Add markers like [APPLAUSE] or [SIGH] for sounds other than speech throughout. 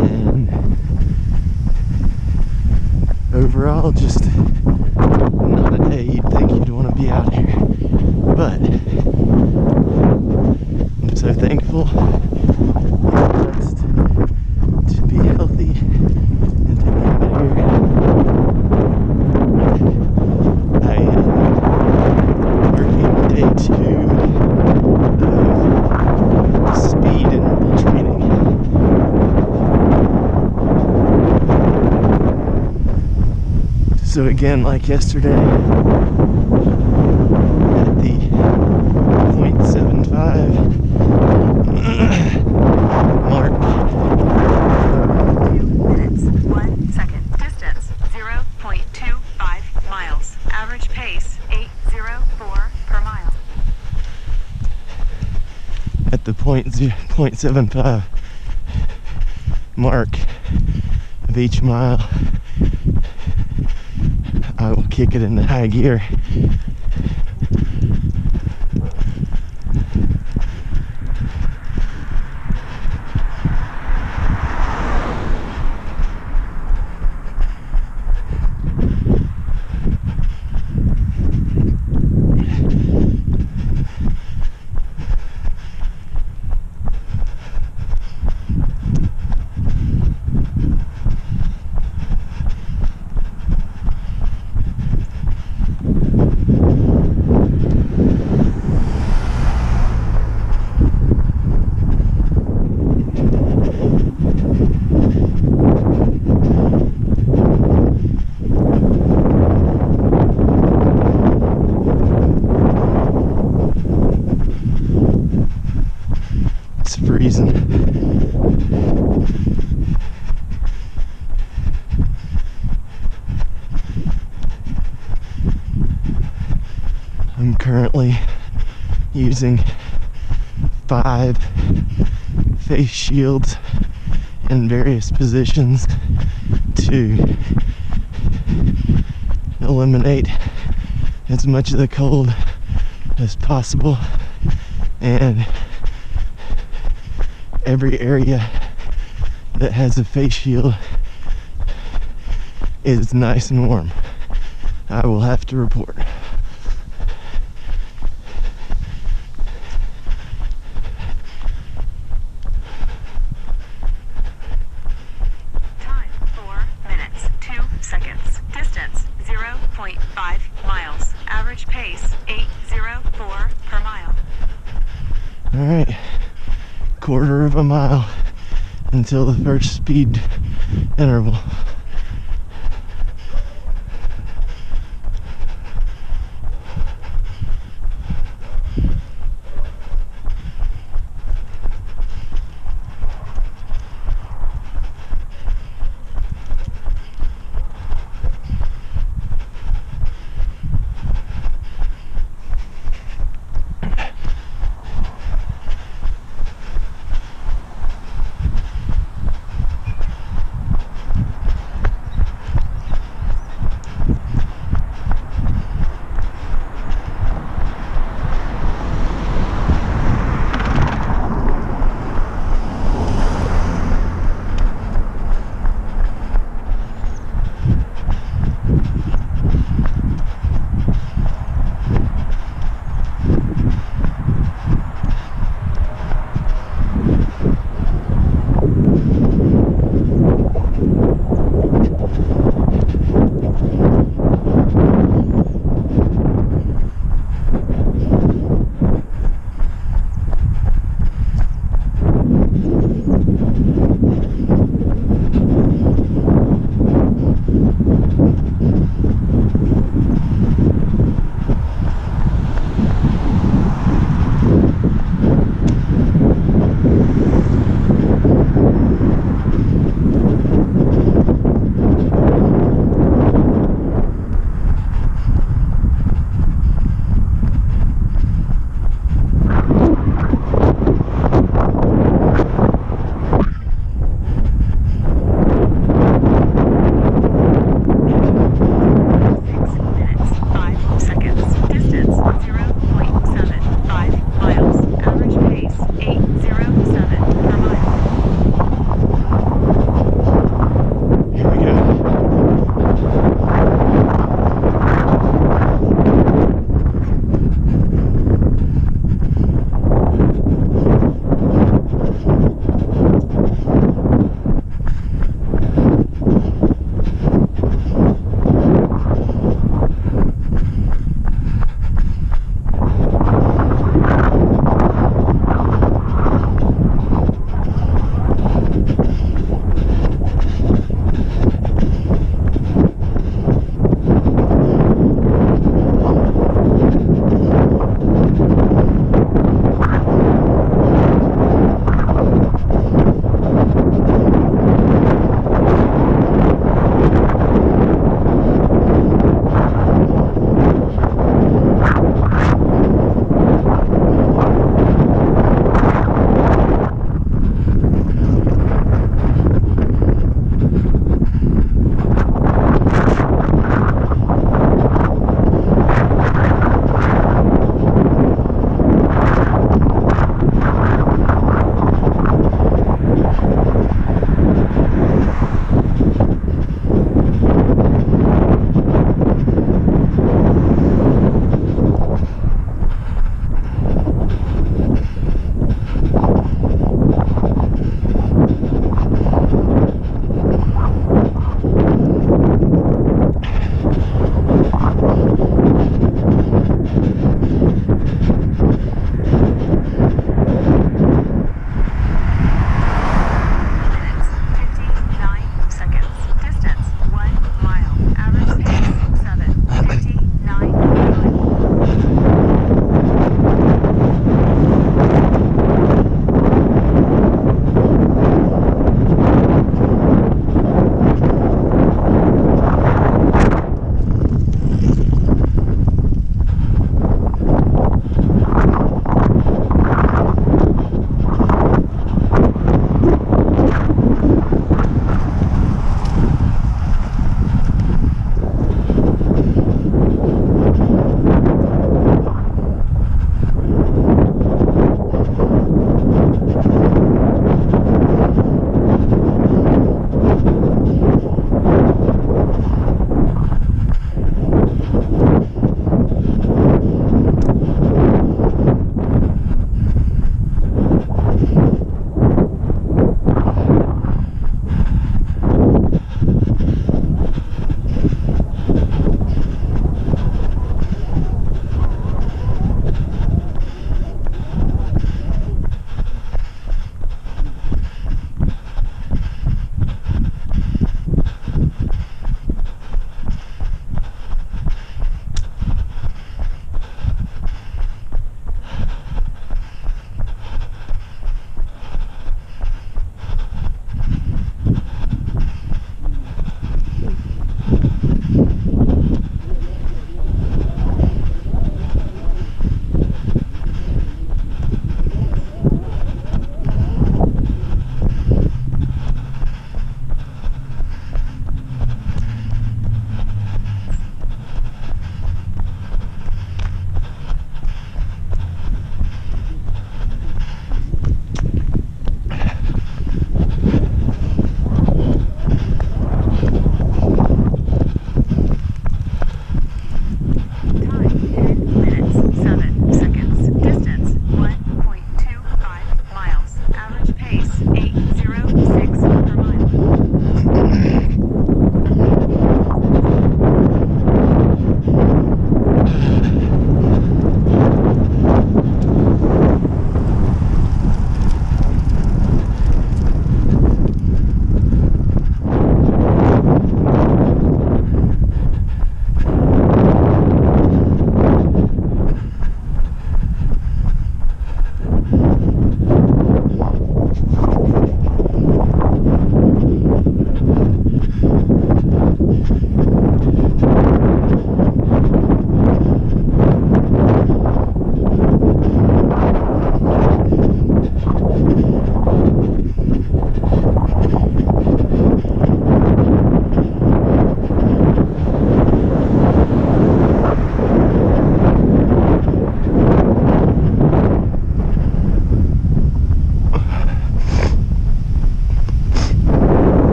And overall, just not a day you'd think you'd want to be out here. But I'm so thankful and blessed So again, like yesterday, at the 0.75 [CLEARS THROAT] mark, minutes, one second. Distance, 0.25 miles. Average pace, 804 per mile. at the 0.75 mark of each mile, I will kick it into high gear. Using five face shields in various positions to eliminate as much of the cold as possible and every area that has a face shield is nice and warm. I will have to report. Quarter of a mile until the first speed interval.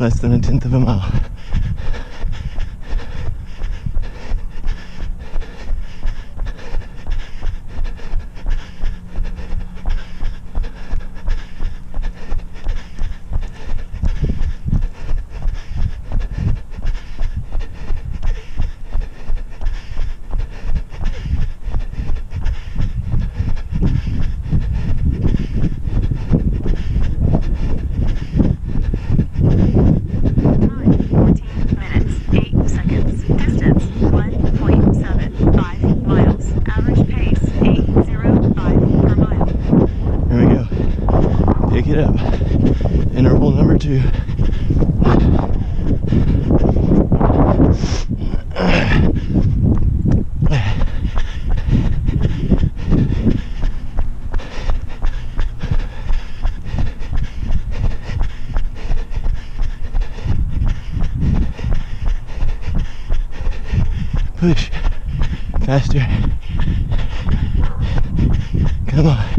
Less than a tenth of a mile. Time 14 minutes 8 seconds. Distance 1.75 miles. Average pace 805 per mile. Here we go. Pick it up. Interval number two. Push. Faster. Come on.